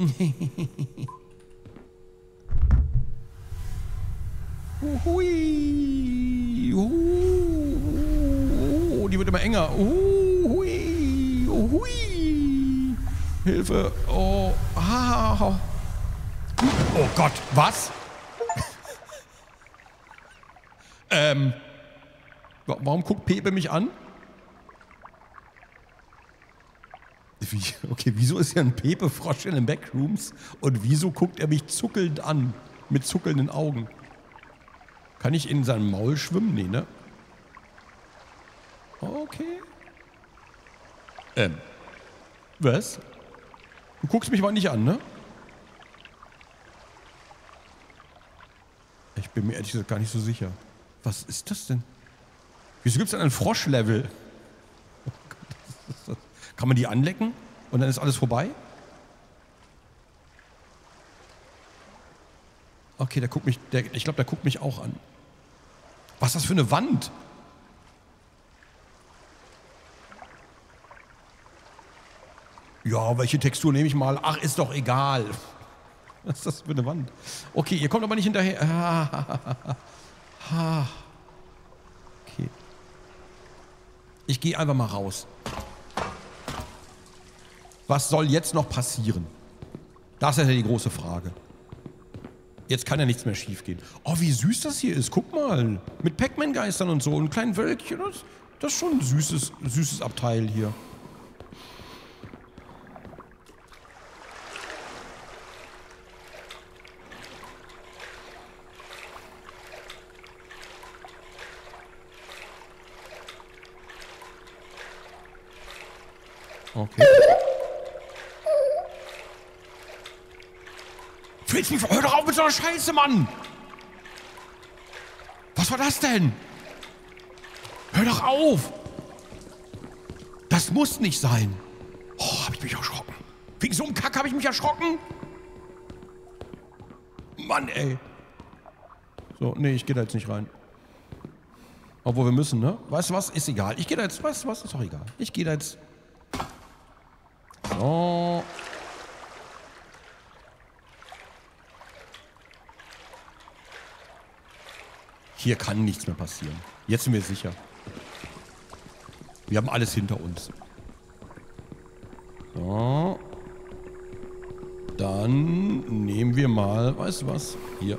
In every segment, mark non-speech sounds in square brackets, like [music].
[laughs] Hui. Uh, die wird immer enger. Hui. Hui. Hilfe. Oh. Ah. Oh Gott. Was? [laughs] ähm. Warum guckt Pepe mich an? Wie, okay, wieso ist hier ein Pepe-Frosch in den Backrooms und wieso guckt er mich zuckelnd an? Mit zuckelnden Augen. Kann ich in seinem Maul schwimmen? Nee, ne? Okay. Ähm. Was? Du guckst mich mal nicht an, ne? Ich bin mir ehrlich gesagt gar nicht so sicher. Was ist das denn? Wieso gibt es denn ein Froschlevel? [laughs] Oh Kann man die anlecken und dann ist alles vorbei? Okay, der guckt mich, der, ich glaube, der guckt mich auch an. Was ist das für eine Wand? Ja, welche Textur nehme ich mal? Ach, ist doch egal. [laughs] Was ist das für eine Wand? Okay, ihr kommt aber nicht hinterher. [laughs] Okay. Ich gehe einfach mal raus. Was soll jetzt noch passieren? Das ist ja die große Frage. Jetzt kann ja nichts mehr schiefgehen. Oh, wie süß das hier ist. Guck mal. Mit Pac-Man-Geistern und so. Ein kleinen Wölkchen. Das, das ist schon ein süßes, süßes Abteil hier. Okay. Willst mich, hör doch auf mit so einer Scheiße, Mann! Was war das denn? Hör doch auf! Das muss nicht sein. Oh, hab ich mich erschrocken. Wegen so einem Kack hab ich mich erschrocken. Mann, ey. So, nee, ich gehe da jetzt nicht rein. Obwohl wir müssen, ne? Weißt du was? Ist egal. Ich gehe da jetzt, weißt du was? Ist doch egal. Ich gehe da jetzt. So. Hier kann nichts mehr passieren. Jetzt sind wir sicher. Wir haben alles hinter uns. So. Dann nehmen wir mal, weißt du was? Hier.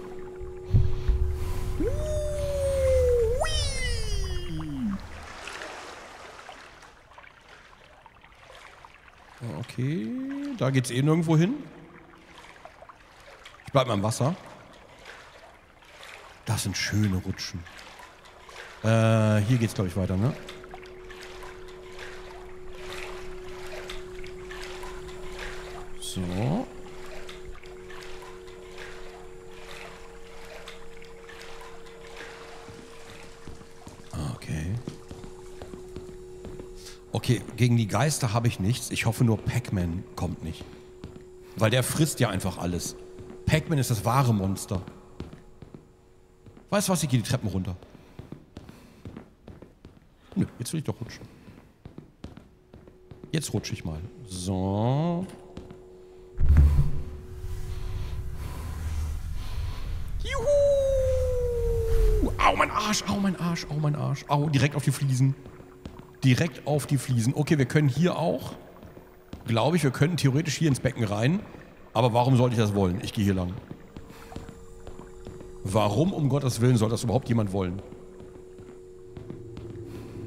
Okay, da geht's eh nirgendwo hin. Ich bleib mal im Wasser. Das sind schöne Rutschen. Äh, hier geht's, glaube ich, weiter, ne? So. Okay. Okay, gegen die Geister habe ich nichts. Ich hoffe nur, Pac-Man kommt nicht. Weil der frisst ja einfach alles. Pac-Man ist das wahre Monster. Weißt du was, ich gehe die Treppen runter. Nö, jetzt will ich doch rutschen. Jetzt rutsche ich mal. So. Juhu! Au, mein Arsch, au, mein Arsch, au, mein Arsch. Au, direkt auf die Fliesen. Direkt auf die Fliesen. Okay, wir können hier auch, glaube ich, wir könnten theoretisch hier ins Becken rein. Aber warum sollte ich das wollen? Ich gehe hier lang. Warum um Gottes Willen soll das überhaupt jemand wollen?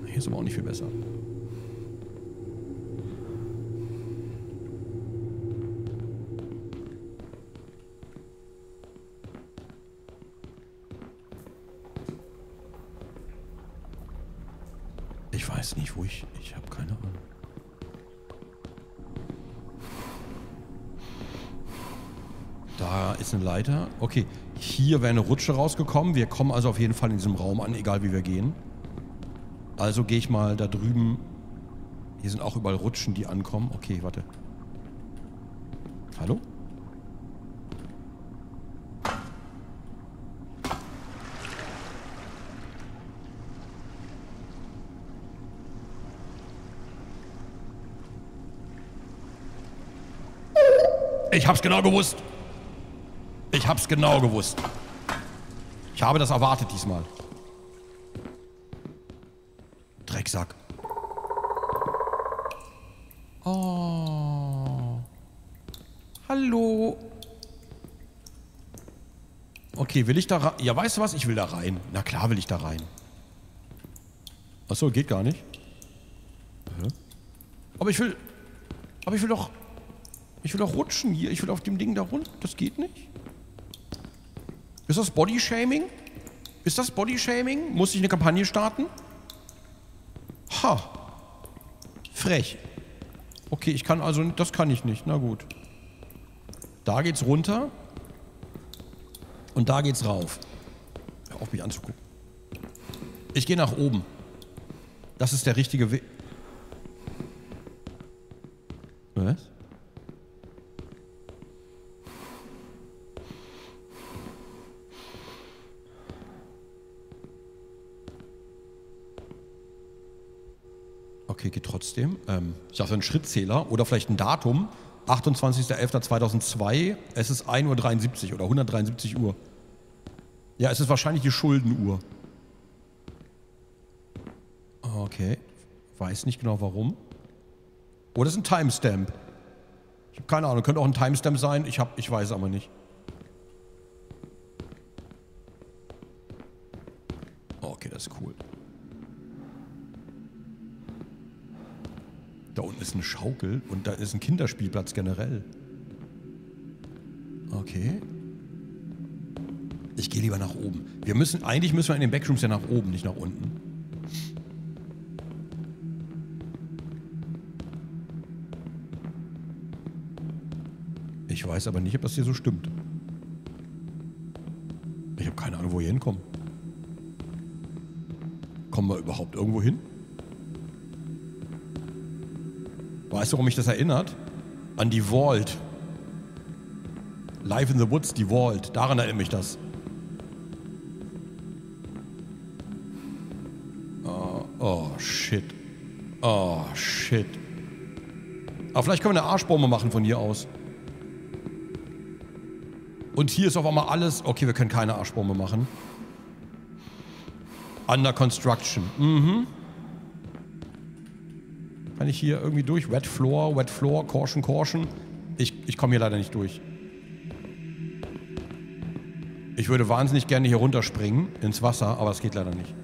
Hier ist aber auch nicht viel besser. Ich weiß nicht, wo ich... Ich habe keine Ahnung. Da ist eine Leiter. Okay, hier wäre eine Rutsche rausgekommen. Wir kommen also auf jeden Fall in diesem Raum an, egal wie wir gehen. Also gehe ich mal da drüben. Hier sind auch überall Rutschen, die ankommen. Okay, warte. Hallo? Ich hab's genau gewusst. Ich hab's genau gewusst. Ich habe das erwartet diesmal. Drecksack. Oh. Hallo. Okay, will ich da rein? Ja, weißt du was? Ich will da rein. Na klar will ich da rein. Achso, geht gar nicht. Aber ich will... Aber ich will doch... Ich will doch rutschen hier. Ich will auf dem Ding da runter. Das geht nicht. Ist das Bodyshaming? Ist das Bodyshaming? Muss ich eine Kampagne starten? Ha. Frech. Okay, ich kann also... Das kann ich nicht. Na gut. Da geht's runter. Und da geht's rauf. Hör auf mich anzugucken. Ich gehe nach oben. Das ist der richtige Weg. Was? Okay, geht trotzdem. Ähm, ich dachte, ein Schrittzähler oder vielleicht ein Datum. 28.11.2002. Es ist 1.73 Uhr oder 173 Uhr. Ja, es ist wahrscheinlich die Schuldenuhr. Okay. Weiß nicht genau warum. Oder es ist ein Timestamp. Ich habe keine Ahnung. Könnte auch ein Timestamp sein. Ich, hab, ich weiß aber nicht. Schaukel und da ist ein Kinderspielplatz generell. Okay. Ich gehe lieber nach oben. Wir müssen, eigentlich müssen wir in den Backrooms ja nach oben, nicht nach unten. Ich weiß aber nicht, ob das hier so stimmt. Ich habe keine Ahnung, wo wir hinkommen. Kommen wir überhaupt irgendwo hin? Weißt du, warum mich das erinnert? An die Vault. Live in the Woods, die Vault. Daran erinnert mich das. Oh, oh shit. Oh, shit. Aber vielleicht können wir eine Arschbombe machen von hier aus. Und hier ist auf einmal alles... Okay, wir können keine Arschbombe machen. Under construction. Mhm. Kann ich hier irgendwie durch? Wet Floor, Wet Floor, Caution, Caution. Ich, ich komme hier leider nicht durch. Ich würde wahnsinnig gerne hier runterspringen ins Wasser, aber es geht leider nicht.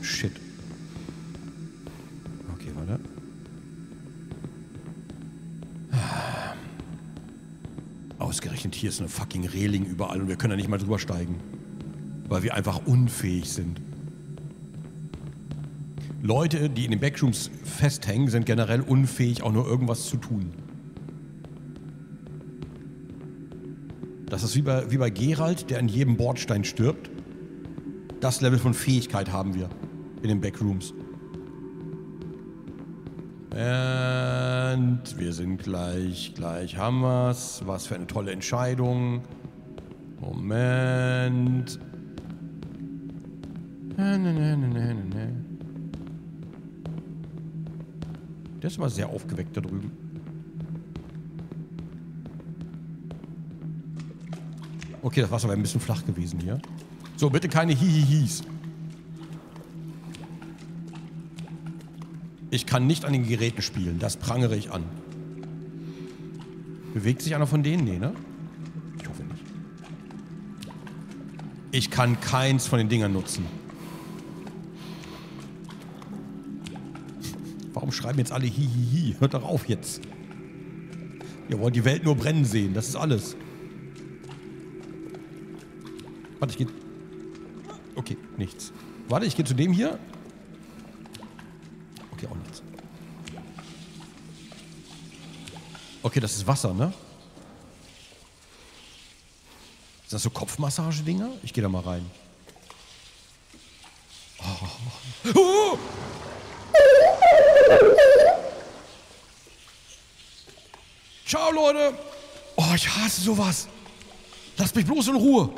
Shit. Okay, warte. Ausgerechnet hier ist eine fucking Reling überall und wir können da nicht mal drüber steigen. Weil wir einfach unfähig sind. Leute, die in den Backrooms festhängen, sind generell unfähig, auch nur irgendwas zu tun. Das ist wie bei, wie bei Gerald, der an jedem Bordstein stirbt. Das Level von Fähigkeit haben wir in den Backrooms. Und wir sind gleich, gleich haben wir's. Was für eine tolle Entscheidung. Moment. Ne, ne, ne, ne, ne, ne. Der ist aber sehr aufgeweckt da drüben. Okay, das Wasser wäre ein bisschen flach gewesen hier. So, bitte keine Hihihis. Ich kann nicht an den Geräten spielen. Das prangere ich an. Bewegt sich einer von denen? Nee, ne? Ich hoffe nicht. Ich kann keins von den Dingern nutzen. Warum schreiben jetzt alle Hihihi? Hört doch auf jetzt. Ihr wollt die Welt nur brennen sehen, das ist alles. Warte, ich gehe... Okay, nichts. Warte, ich gehe zu dem hier. Okay, auch nichts. Okay, das ist Wasser, ne? Sind das so Kopfmassagedinger? Ich gehe da mal rein. Oh. Oh! Ciao, Leute. Ich hasse sowas. Lasst mich bloß in Ruhe.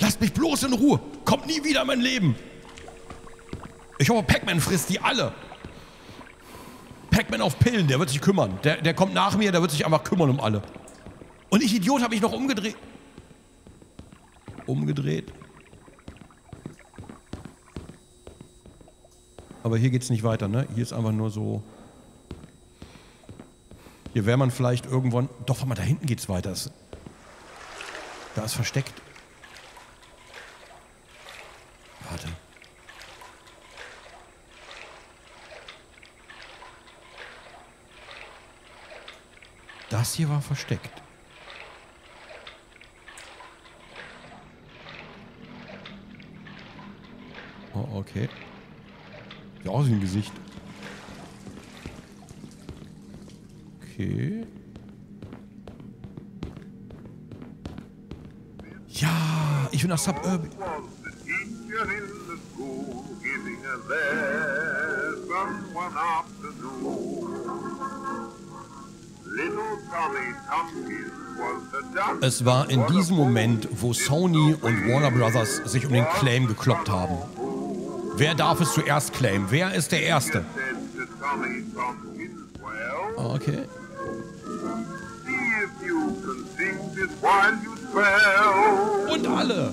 Lasst mich bloß in Ruhe. Kommt nie wieder in mein Leben. Ich hoffe, Pac-Man frisst die alle. Pac-Man auf Pillen, der wird sich kümmern. Der, der kommt nach mir, der wird sich einfach kümmern um alle. Und ich, Idiot, habe mich noch umgedreht. Umgedreht. Aber hier geht's nicht weiter, ne? Hier ist einfach nur so... Hier wäre man vielleicht irgendwann... Doch, warte mal, da hinten geht's weiter. Da ist versteckt. Warte. Das hier war versteckt. Oh, okay. Ja, aus wie ein Gesicht. Okay. Ja, ich will nach Suburban. Es war in diesem Moment, wo Sony und Warner Brothers sich um den Claim gekloppt haben. Wer darf es zuerst claimen? Wer ist der Erste? Okay. Und alle.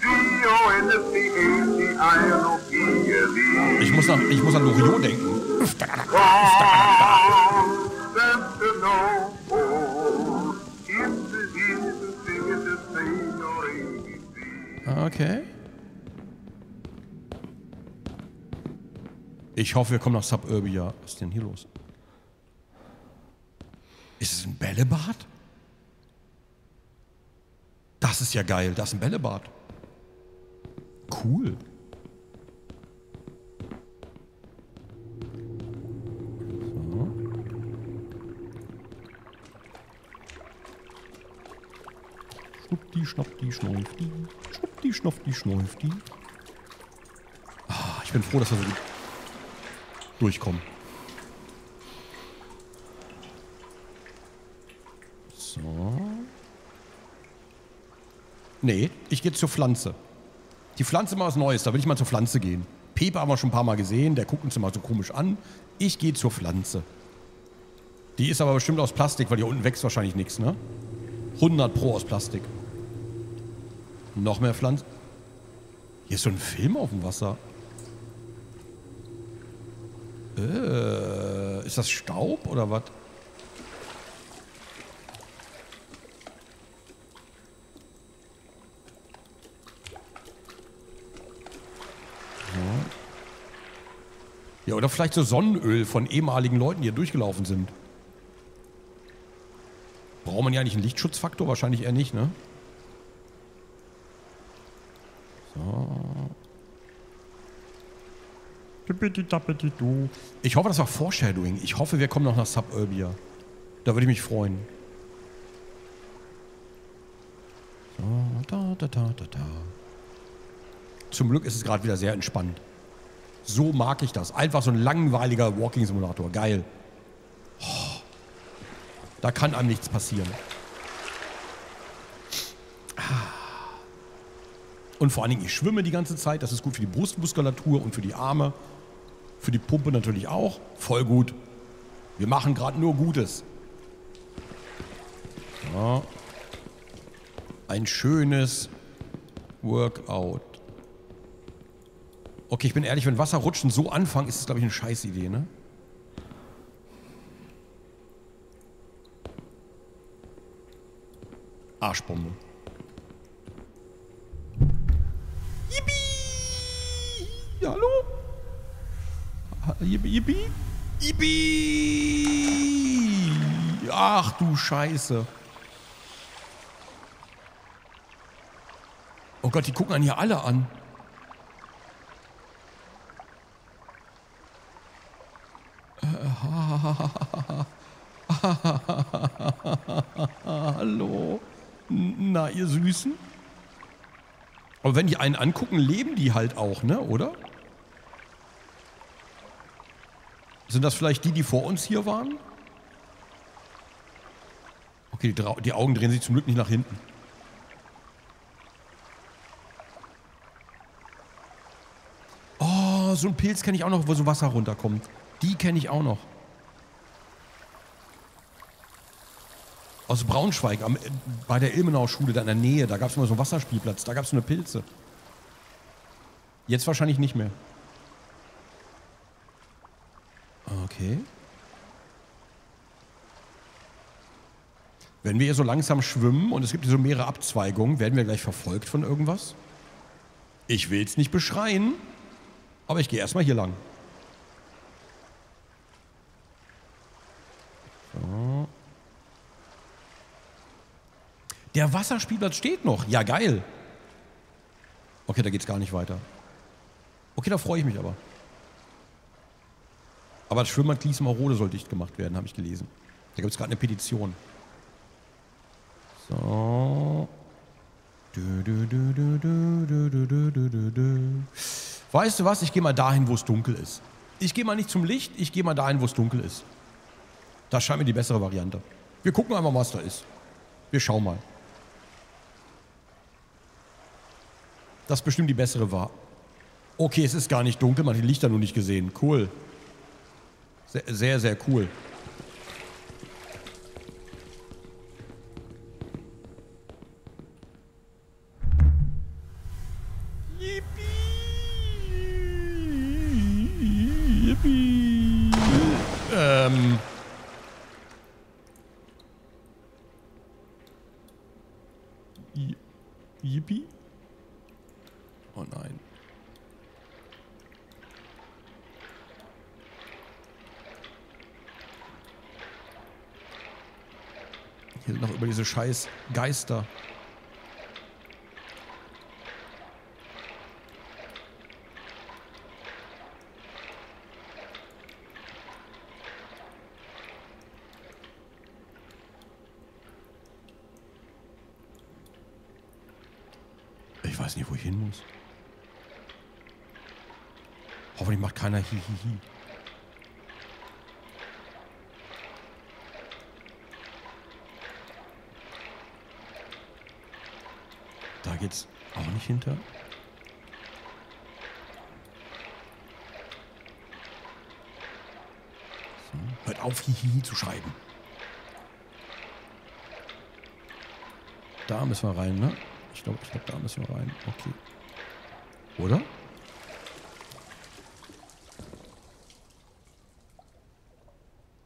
C-O-N-S-T-A-C-I-N-O-P-L-E. Ich muss, nach, ich muss an Loriot denken. Okay. Ich hoffe, wir kommen nach Suburbia. Was ist denn hier los? Ist es ein Bällebad? Das ist ja geil. Das ist ein Bällebad. Cool. So. Schnuppdi, schnappdi, schnaufdi. Schnuppdi, schnaufdi, schnaufdi. Ah, ich bin froh, dass wir so gut durchkommen. So. Nee, ich gehe zur Pflanze. Die Pflanze mal was Neues, da will ich mal zur Pflanze gehen. Pepe haben wir schon ein paar Mal gesehen, der guckt uns immer so komisch an. Ich gehe zur Pflanze. Die ist aber bestimmt aus Plastik, weil hier unten wächst wahrscheinlich nichts, ne? 100 Pro aus Plastik. Noch mehr Pflanzen. Hier ist so ein Film auf dem Wasser. Äh, ist das Staub oder was? Ja, oder vielleicht so Sonnenöl von ehemaligen Leuten, die hier durchgelaufen sind. Braucht man ja eigentlich einen Lichtschutzfaktor? Wahrscheinlich eher nicht, ne? Ich hoffe, das war Foreshadowing. Ich hoffe, wir kommen noch nach Suburbia. Da würde ich mich freuen. Da, da, da. Zum Glück ist es gerade wieder sehr entspannt. So mag ich das. Einfach so ein langweiliger Walking-Simulator. Geil. Oh, da kann einem nichts passieren. Und vor allen Dingen, ich schwimme die ganze Zeit. Das ist gut für die Brustmuskulatur und für die Arme. Für die Pumpe natürlich auch. Voll gut. Wir machen gerade nur Gutes. Ja. Ein schönes Workout. Okay, ich bin ehrlich, wenn Wasserrutschen so anfangen, ist es, glaube ich, eine Scheißidee, ne? Arschbombe. Yippie! Ja, hallo? Ha- Yippie, yippie? Ach du Scheiße. Oh Gott, die gucken einen hier alle an. [laughs] Hallo. Na, ihr Süßen? Aber wenn die einen angucken, leben die halt auch, ne? Oder? Sind das vielleicht die, die vor uns hier waren? Okay, die, die Augen drehen sich zum Glück nicht nach hinten. Oh, so ein Pilz kenne ich auch noch, wo so Wasser runterkommt. Die kenne ich auch noch. Aus Braunschweig, am, bei der Ilmenau-Schule da in der Nähe, da gab es immer so einen Wasserspielplatz, da gab es so eine Pilze. Jetzt wahrscheinlich nicht mehr. Okay. Wenn wir hier so langsam schwimmen und es gibt hier so mehrere Abzweigungen, werden wir gleich verfolgt von irgendwas? Ich will es nicht beschreien, aber ich gehe erstmal hier lang. So. Der Wasserspielplatz steht noch. Ja, geil. Okay, da geht's gar nicht weiter. Okay, da freue ich mich aber. Aber das Schwimmbad Gliesmarode soll dicht gemacht werden, habe ich gelesen. Da gibt es gerade eine Petition. So. Weißt du was? Ich gehe mal dahin, wo es dunkel ist. Ich gehe mal nicht zum Licht, ich gehe mal dahin, wo es dunkel ist. Das scheint mir die bessere Variante. Wir gucken einfach, was da ist. Wir schauen mal. Das ist bestimmt die bessere war. Okay, es ist gar nicht dunkel, man hat die Lichter nur nicht gesehen. Cool. Sehr, sehr, cool. Yippie. Yippie. Ähm. Yi- Yippie? Oh nein. Hier sind noch über diese scheiß Geister. Ich weiß nicht, wo ich hin muss. Hoffentlich macht keiner Hihihi. Da geht's auch nicht hinter. So. Hört auf, Hihihi zu schreiben. Da müssen wir rein, ne? Ich glaube, ich glaub, da müssen wir rein. Okay. Oder?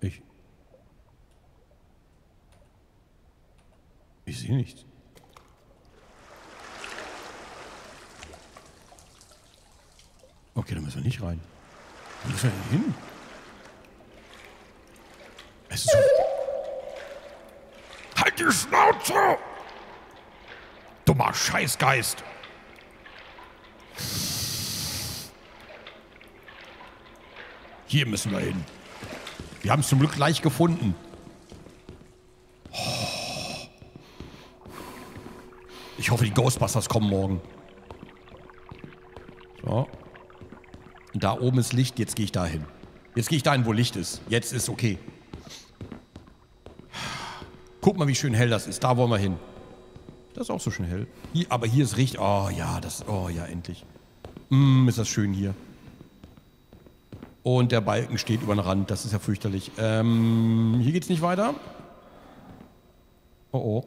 Ich. Ich sehe nichts. Okay, da müssen wir nicht rein. Wo müssen wir denn hin? Es ist so. Halt die Schnauze! Dummer Scheißgeist! Hier müssen wir hin. Wir haben es zum Glück gleich gefunden. Ich hoffe, die Ghostbusters kommen morgen. So. Da oben ist Licht, jetzt gehe ich da hin. Jetzt gehe ich dahin, wo Licht ist. Jetzt ist okay. Guck mal, wie schön hell das ist. Da wollen wir hin. Das ist auch so schön hell. Hier, aber hier ist richtig. Oh ja, das. Oh ja, endlich. Mm, ist das schön hier. Und der Balken steht über den Rand. Das ist ja fürchterlich. Ähm, hier geht's nicht weiter. Oh oh.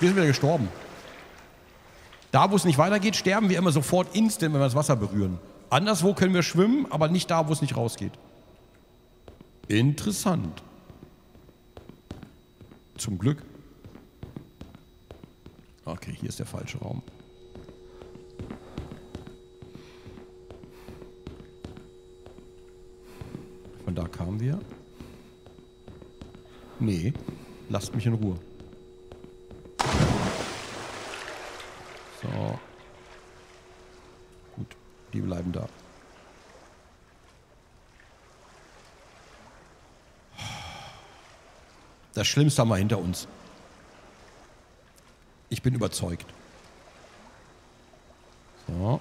Wir sind wieder gestorben. Da, wo es nicht weitergeht, sterben wir immer sofort instant, wenn wir das Wasser berühren. Anderswo können wir schwimmen, aber nicht da, wo es nicht rausgeht. Interessant. Zum Glück. Okay, hier ist der falsche Raum. Von da kamen wir. Nee, lasst mich in Ruhe. So. Gut, die bleiben da. Das Schlimmste haben wir hinter uns. Ich bin überzeugt. So.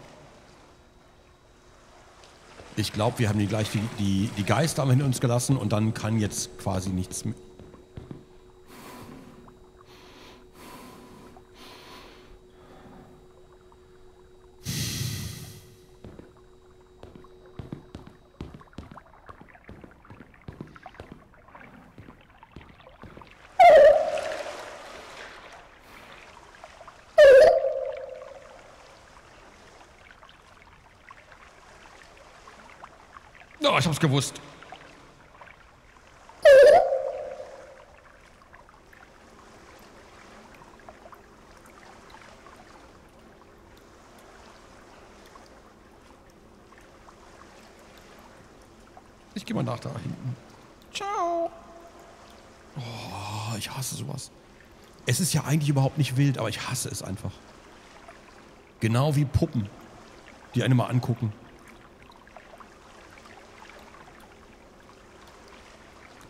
Ich glaube, wir haben die gleich die, die, die Geister hinter uns gelassen und dann kann jetzt quasi nichts mehr. Gewusst. Ich gehe mal nach da hinten. Ciao. Oh, ich hasse sowas. Es ist ja eigentlich überhaupt nicht wild, aber ich hasse es einfach. Genau wie Puppen, die eine mal angucken.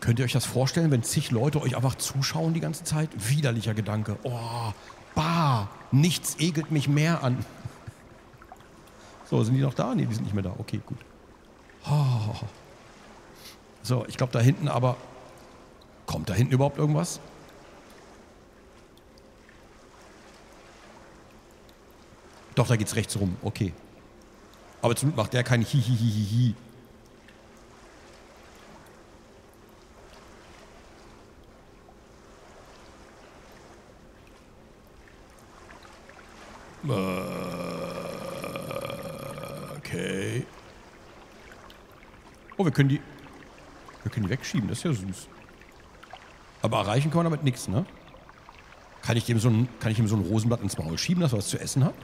Könnt ihr euch das vorstellen, wenn zig Leute euch einfach zuschauen die ganze Zeit? Widerlicher Gedanke. Oh, bah, nichts ekelt mich mehr an. [laughs] So, sind die noch da? Nee, die sind nicht mehr da. Okay, gut. Oh. [laughs] So, ich glaube da hinten aber... Kommt da hinten überhaupt irgendwas? Doch, da geht's rechts rum. Okay. Aber zum Glück macht der kein Hihihihihi. Okay. Oh, wir können die... Wir können die wegschieben, das ist ja süß. Aber erreichen kann man damit nichts, ne? Kann ich, dem so ein, kann ich ihm so ein Rosenblatt ins Maul schieben, dass er was zu essen hat?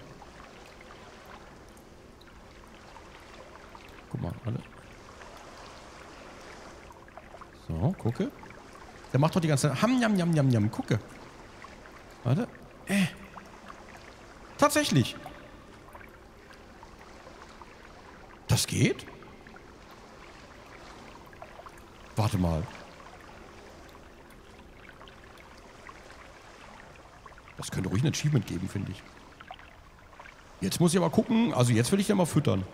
Guck mal, alle. So, gucke. Der macht doch die ganze Zeit. Ham, jam, jam, jam, jam. Gucke. Warte. Äh. Tatsächlich. Das geht? Warte mal. Das könnte ruhig ein Achievement geben, finde ich. Jetzt muss ich aber gucken. Also jetzt will ich ja mal füttern.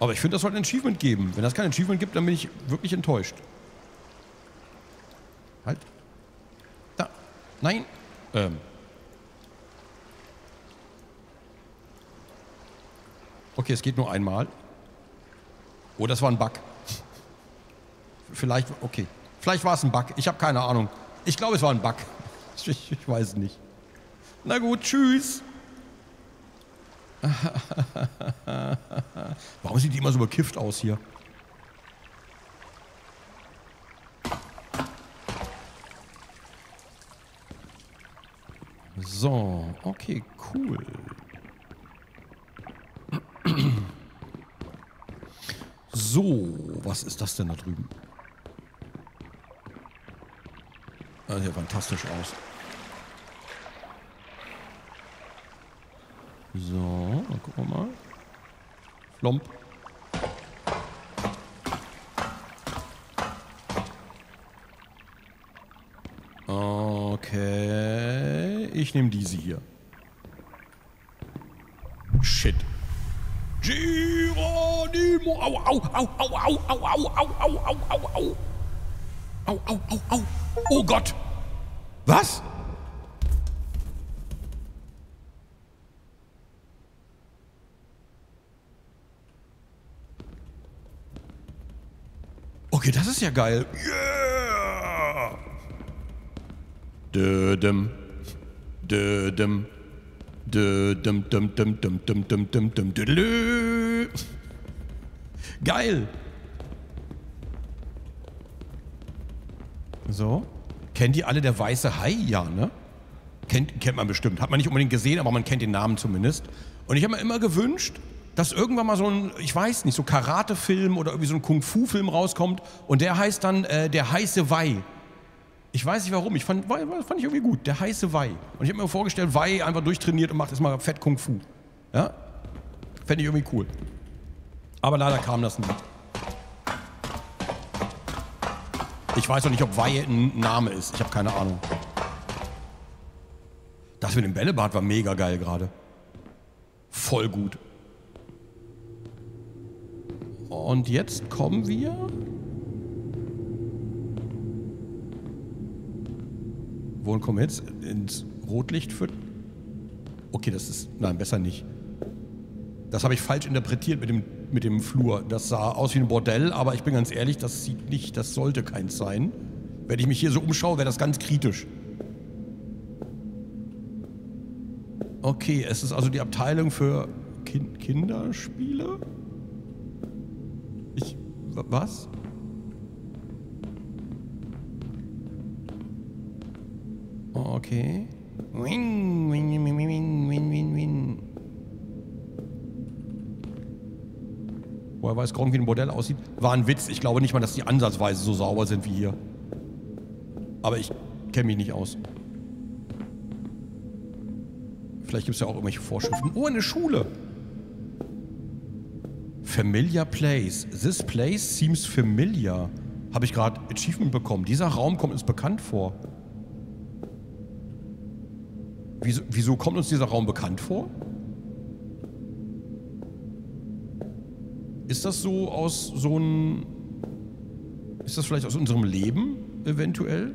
Aber ich finde, das sollte ein Achievement geben. Wenn das kein Achievement gibt, dann bin ich wirklich enttäuscht. Halt. Da. Nein. Ähm. Okay, es geht nur einmal. Oh, das war ein Bug. Vielleicht, okay. Vielleicht war es ein Bug. Ich habe keine Ahnung. Ich glaube, es war ein Bug. [laughs] Ich, ich weiß nicht. Na gut, tschüss. [laughs] Warum sieht die immer so bekifft aus hier? So, okay, cool. So, was ist das denn da drüben? Das sieht ja fantastisch aus. So, dann gucken wir mal. Flomp. Okay, ich nehme diese hier. Shit. Geronimo. Au, au, au, au, au, au, au, au, au, au, au, au. Au, au, au, au. Oh Gott. Was? Okay, das ist ja geil. Yeah! Dödem. Dödem. Geil. So. Kennt ihr alle der weiße Hai? Ja, ne? Kennt, kennt man bestimmt. Hat man nicht unbedingt gesehen, aber man kennt den Namen zumindest. Und ich habe mir immer gewünscht, dass irgendwann mal so ein, ich weiß nicht, so Karate-Film oder irgendwie so ein Kung-Fu-Film rauskommt und der heißt dann äh, Der heiße Wei. Ich weiß nicht warum, ich fand, Wei, fand ich irgendwie gut, Der heiße Wei. Und ich habe mir vorgestellt, Wei einfach durchtrainiert und macht jetzt mal fett Kung-Fu. Ja? Fände ich irgendwie cool. Aber leider kam das nicht. Ich weiß auch nicht, ob Weihe ein Name ist. Ich habe keine Ahnung. Das mit dem Bällebad war mega geil gerade. Voll gut. Und jetzt kommen wir. Wohin kommen wir jetzt? Ins Rotlicht für. Okay, das ist. Nein, besser nicht. Das habe ich falsch interpretiert mit dem, mit dem Flur. Das sah aus wie ein Bordell, aber ich bin ganz ehrlich, das sieht nicht, das sollte keins sein. Wenn ich mich hier so umschaue, wäre das ganz kritisch. Okay, es ist also die Abteilung für kind Kinderspiele. wa- was? Okay. Wing, wing, wing, wing, wing, wing, wing, wing. Woher weiß Gronk, wie ein Bordell aussieht? War ein Witz. Ich glaube nicht mal, dass die ansatzweise so sauber sind wie hier. Aber ich kenne mich nicht aus. Vielleicht gibt es ja auch irgendwelche Vorschriften. Oh, eine Schule. Familiar place. This place seems familiar. Habe ich gerade Achievement bekommen. Dieser Raum kommt uns bekannt vor. Wieso, wieso kommt uns dieser Raum bekannt vor? Ist das so aus so einem... Ist das vielleicht aus unserem Leben eventuell?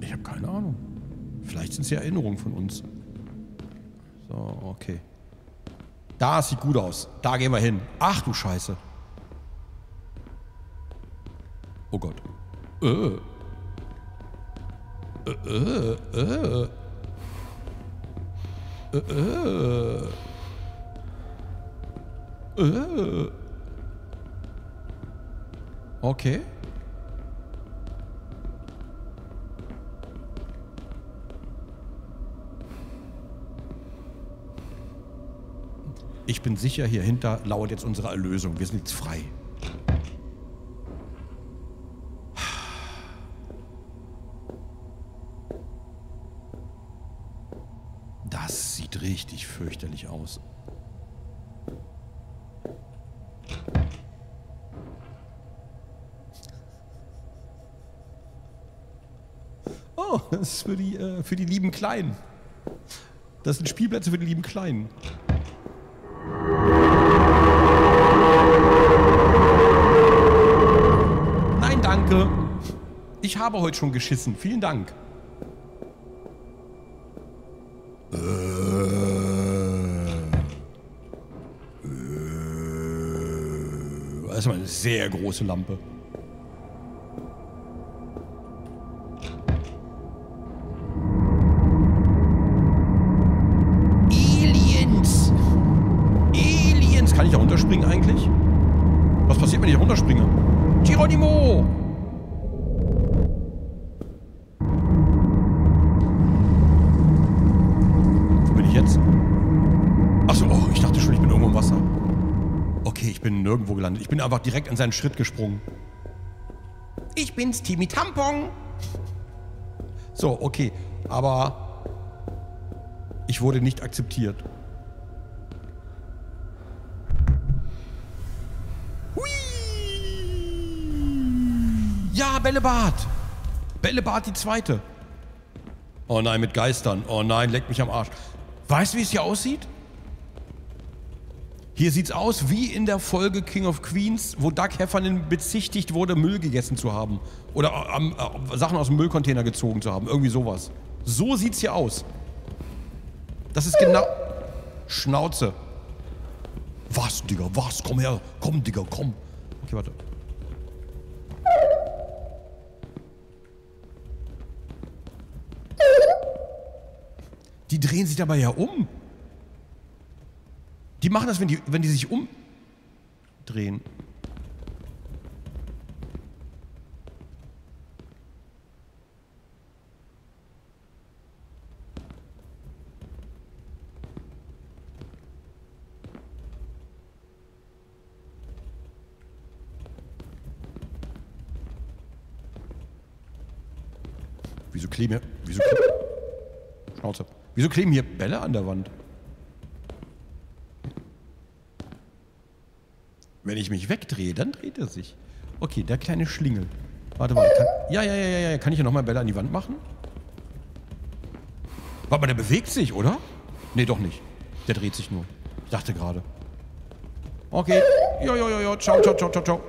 Ich habe keine Ahnung. Vielleicht sind es ja Erinnerungen von uns. So, okay. Da sieht gut aus. Da gehen wir hin. Ach du Scheiße. Oh Gott. Äh. Äh, äh, äh. Äh, äh. Okay. Ich bin sicher, hier hinter lauert jetzt unsere Erlösung. Wir sind jetzt frei. Das sieht richtig fürchterlich aus. Oh, das ist für die, äh, für die lieben Kleinen. Das sind Spielplätze für die lieben Kleinen. Nein, danke. Ich habe heute schon geschissen. Vielen Dank. Das ist eine sehr große Lampe. Einfach direkt an seinen Schritt gesprungen. Ich bin's, Timmy Tampon. So, okay. Aber ich wurde nicht akzeptiert. Hui! Ja, Bällebad. Bällebad die zweite. Oh nein, mit Geistern. Oh nein, leck mich am Arsch. Weißt du, wie es hier aussieht? Hier sieht's aus wie in der Folge King of Queens, wo Doug Heffernan bezichtigt wurde, Müll gegessen zu haben. Oder ähm, äh, Sachen aus dem Müllcontainer gezogen zu haben. Irgendwie sowas. So sieht's hier aus. Das ist genau... Schnauze. Was, Digga, was? Komm her. Komm, Digga, komm. Okay, warte. Die drehen sich dabei ja um. Die machen das, wenn die, wenn die sich umdrehen. Wieso kleben hier. Wieso kleben, Schnauze. Wieso kleben hier Bälle an der Wand? Wenn ich mich wegdrehe, dann dreht er sich. Okay, der kleine Schlingel. Warte mal. Kann, ja, ja, ja, ja, ja. Kann ich hier nochmal Bälle an die Wand machen? Warte mal, der bewegt sich, oder? Nee, doch nicht. Der dreht sich nur. Ich dachte gerade. Okay. Jo, jo, jo, jo. Ciao, ciao, ciao, ciao, ciao.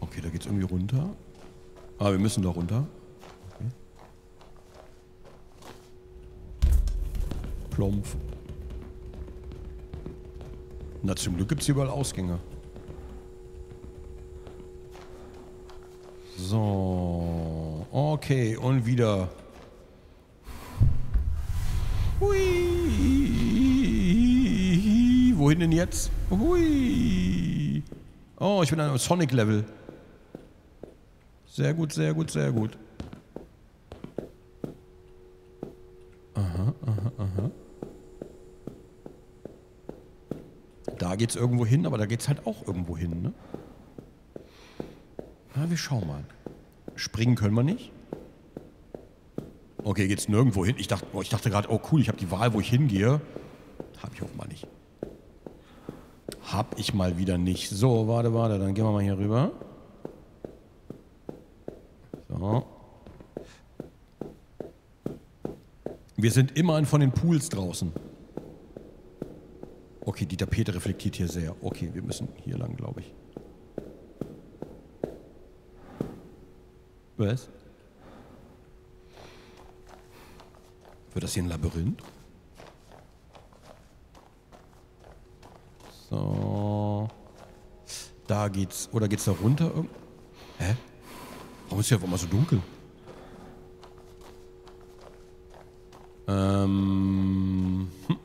Okay, da geht's irgendwie runter. Ah, wir müssen da runter. Okay. Plumpf. Na, zum Glück gibt es hier überall Ausgänge. So. Okay, und wieder. Hui. Wohin denn jetzt? Hui. Oh, ich bin an einem Sonic-Level. Sehr gut, sehr gut, sehr gut. Aha, aha, aha. Da geht's irgendwo hin, aber da geht's halt auch irgendwo hin, ne? Na, wir schauen mal. Springen können wir nicht. Okay, geht's nirgendwo hin. Ich dachte, oh, dachte gerade, oh cool, ich habe die Wahl, wo ich hingehe. Hab ich offenbar nicht. Hab ich mal wieder nicht. So, warte, warte, dann gehen wir mal hier rüber. Wir sind immerhin von den Pools draußen. Okay, die Tapete reflektiert hier sehr. Okay, wir müssen hier lang, glaube ich. Was? Wird das hier ein Labyrinth? So. Da geht's. Oder geht's da runter? Hä? Warum ist hier auf einmal so dunkel? Ähm. Hm.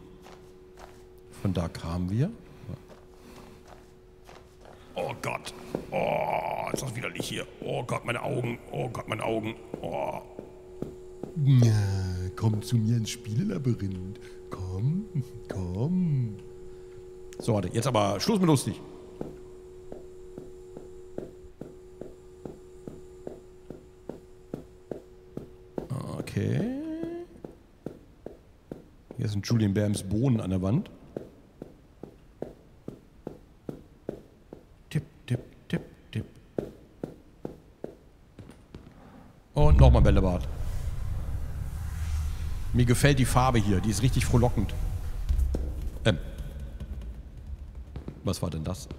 Von da kamen wir. Oh Gott. Oh, ist das widerlich hier. Oh Gott, meine Augen. Oh Gott, meine Augen. Oh. Ja, komm zu mir ins Spielelabyrinth. Komm, komm. So, warte, jetzt aber Schluss mit lustig. Julian Bams Bohnen an der Wand. Tipp, tipp, tipp, tipp. Und nochmal Bällebad. Mir gefällt die Farbe hier, die ist richtig frohlockend. Ähm. Was war denn das?